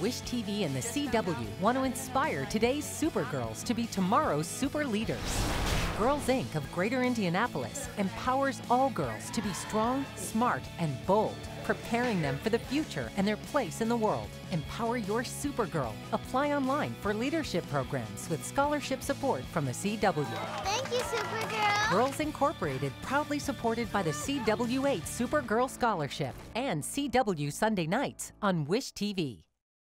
Wish TV and the CW want to inspire today's Supergirls to be tomorrow's super leaders. Girls Inc. of Greater Indianapolis empowers all girls to be strong, smart, and bold, preparing them for the future and their place in the world. Empower your Supergirl. Apply online for leadership programs with scholarship support from the CW. Thank you, Supergirl. Girls Incorporated, proudly supported by the CW8 Supergirl Scholarship and CW Sunday Nights on Wish TV.